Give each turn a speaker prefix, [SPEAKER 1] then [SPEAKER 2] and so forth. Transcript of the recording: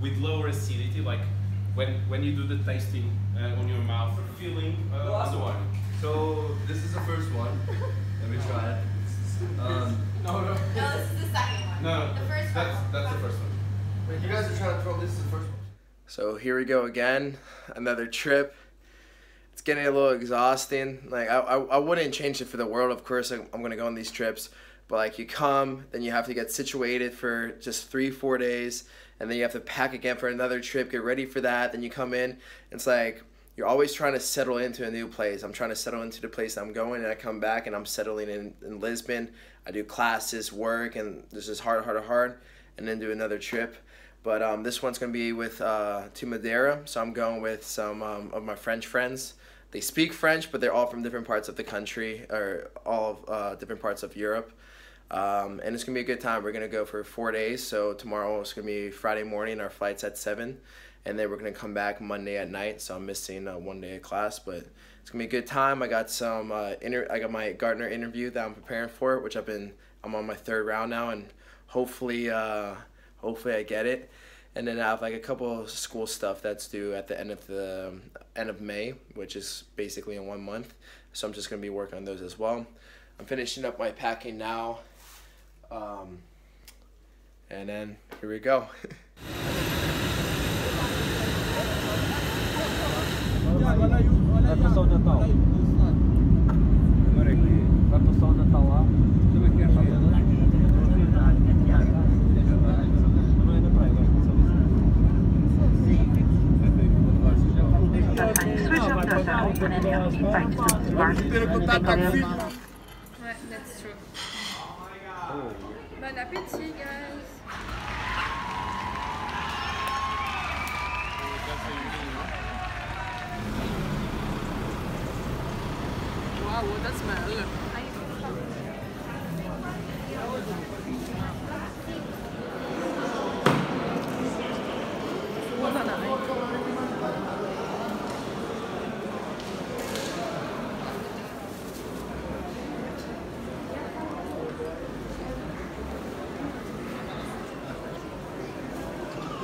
[SPEAKER 1] with lower acidity, like when when you do the tasting uh, on your mouth, feeling uh,
[SPEAKER 2] The last
[SPEAKER 1] on the
[SPEAKER 2] one.
[SPEAKER 1] wine.
[SPEAKER 2] So this is the first one. Let me try it. Um,
[SPEAKER 1] No, no.
[SPEAKER 3] No, this is the second one.
[SPEAKER 1] No,
[SPEAKER 3] The first
[SPEAKER 1] that's,
[SPEAKER 3] one.
[SPEAKER 1] that's the first one.
[SPEAKER 2] wait, you guys are trying to throw this is the first one.
[SPEAKER 4] So here we go again, another trip. It's getting a little exhausting. Like I, I, I wouldn't change it for the world. Of course, I'm, I'm gonna go on these trips, but like you come, then you have to get situated for just three, four days, and then you have to pack again for another trip, get ready for that. Then you come in. It's like you're always trying to settle into a new place. I'm trying to settle into the place I'm going, and I come back and I'm settling in, in Lisbon. I do classes, work, and this is hard, hard, hard, and then do another trip. But um, this one's gonna be with uh, to Madeira, so I'm going with some um, of my French friends. They speak French, but they're all from different parts of the country or all uh, different parts of Europe. Um, and it's gonna be a good time. We're gonna go for four days. So tomorrow it's gonna be Friday morning. Our flight's at seven, and then we're gonna come back Monday at night. So I'm missing uh, one day of class, but it's gonna be a good time. I got some uh, inter- I got my Gartner interview that I'm preparing for, which I've been. I'm on my third round now, and hopefully, uh, hopefully I get it. And then I have like a couple of school stuff that's due at the end of the um, end of May, which is basically in one month. So I'm just gonna be working on those as well. I'm finishing up my packing now. Um, and then here we go.
[SPEAKER 5] That's true. Bon appétit, guys. Wow, that smell.
[SPEAKER 1] That's what we are